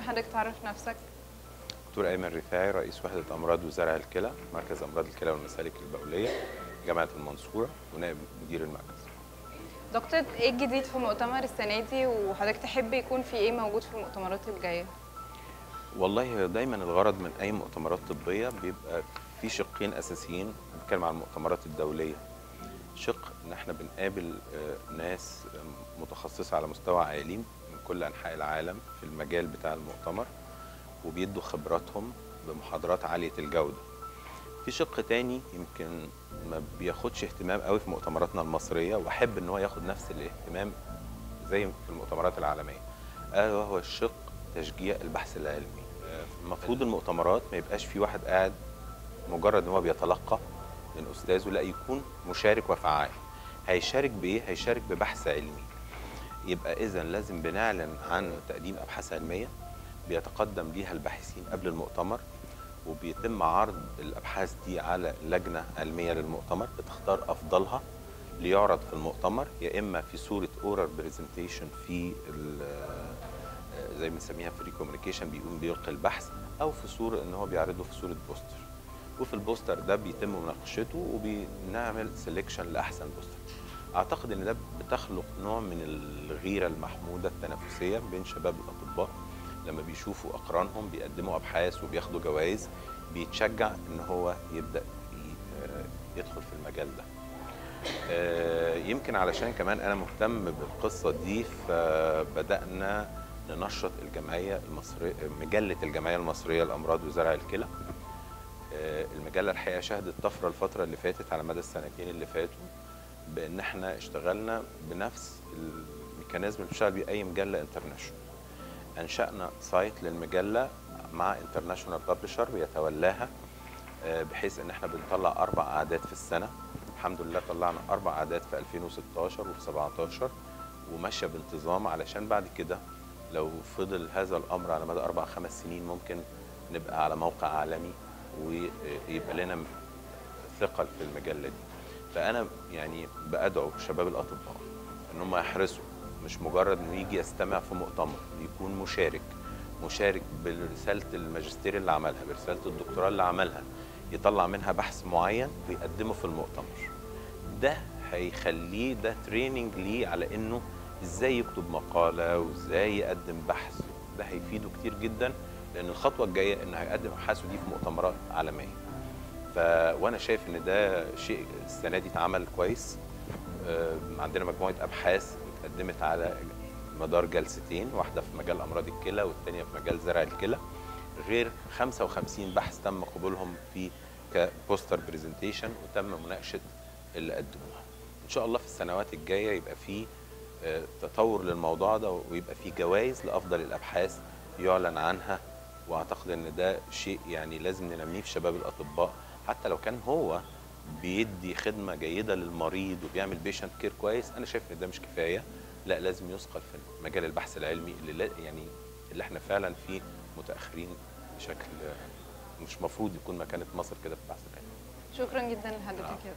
حضرتك تعرف نفسك؟ دكتور أيمن رفاعي رئيس وحدة أمراض وزرع الكلى مركز أمراض الكلى والمسالك البولية جامعة المنصورة ونائب مدير المركز. دكتور إيه الجديد في مؤتمر السنة دي؟ وحضرتك تحب يكون في إيه موجود في المؤتمرات الجاية؟ والله دايما الغرض من أي مؤتمرات طبية بيبقى في شقين أساسيين. بنتكلم عن المؤتمرات الدولية. شق إن إحنا بنقابل آه، ناس متخصصة على مستوى عالي. كل أنحاء العالم في المجال بتاع المؤتمر وبيدوا خبراتهم بمحاضرات عالية الجودة. في شق تاني يمكن ما بياخدش اهتمام قوي في مؤتمراتنا المصرية وأحب إن هو ياخد نفس الاهتمام زي في المؤتمرات العالمية. الا وهو الشق تشجيع البحث العلمي. آه، المفروض المؤتمرات ما يبقاش في واحد قاعد مجرد إن هو بيتلقى من أستاذه لا يكون مشارك وفعال. هيشارك بإيه؟ هيشارك ببحث علمي. يبقى اذا لازم بنعلن عن تقديم أبحاث علمية بيتقدم ليها الباحثين قبل المؤتمر وبيتم عرض الأبحاث دي على لجنة علمية للمؤتمر بتختار أفضلها ليعرض في المؤتمر يا إما في صورة oral presentation في آه، زي ما بنسميها free communication بيقوم بيلقي البحث أو في صورة إن هو بيعرضه في صورة poster وفي الـ poster ده بيتم مناقشته وبنعمل selection لأحسن poster أعتقد إن ده بتخلق نوع من الغيرة المحمودة التنافسية بين شباب الأطباء. لما بيشوفوا أقرانهم بيقدموا أبحاث وبياخدوا جوائز بيتشجع إن هو يبدأ آه، يدخل في المجال ده. آه، يمكن علشان كمان أنا مهتم بالقصة دي فبدأنا ننشط الجمعية المصريه مجلة الجمعية المصرية لأمراض وزرع الكلى. آه، المجلة الحقيقة شهدت طفرة الفترة اللي فاتت على مدى السنتين اللي فاتوا. بأن إحنا اشتغلنا بنفس الـ mechanism اللي بتشتغل بيه أي مجلة international أنشأنا site للمجلة مع international publisher بيتولاها آه، بحيث إن إحنا بنطلع أربع أعداد في السنة. الحمد لله طلعنا أربع أعداد في 2016 وفي 17 وماشية بانتظام. علشان بعد كده لو فضل هذا الأمر على مدى أربع خمس سنين ممكن نبقى على موقع عالمي ويبقى لنا ثقل في المجلة دي. فأنا يعني بأدعو شباب الأطباء إن هم يحرصوا مش مجرد إنه يجي يستمع في مؤتمر يكون مشارك مشارك برسالة الماجستير اللي عملها برسالة الدكتوراه اللي عملها يطلع منها بحث معين ويقدمه في المؤتمر. ده هيخليه ده تريننج ليه على إنه إزاي يكتب مقالة وإزاي يقدم بحث. ده هيفيده كتير جدا لأن الخطوة الجاية إنه هيقدم أبحاثه دي في مؤتمرات عالمية. ف وأنا شايف إن ده شيء السنة دي اتعمل كويس. آه، عندنا مجموعة أبحاث اتقدمت على مدار جلستين واحدة في مجال أمراض الكلى والثانيه في مجال زرع الكلى. غير 55 بحث تم قبولهم في كـ poster presentation وتم مناقشة اللي قدموها. إن شاء الله في السنوات الجاية يبقى في آه، تطور للموضوع ده ويبقى في جوائز لأفضل الأبحاث يعلن عنها. وأعتقد إن ده شيء يعني لازم ننميه في شباب الأطباء حتى لو كان هو بيدي خدمة جيدة للمريض وبيعمل patient care كويس أنا شايف إن ده مش كفاية لا لازم يصقل في مجال البحث العلمي اللي يعني اللي إحنا فعلا فيه متأخرين بشكل مش مفروض يكون مكانه مصر كده في البحث العلمي شكرا جدا لحضرتك. يا